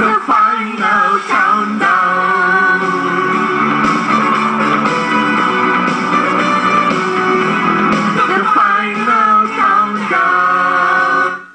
Mr.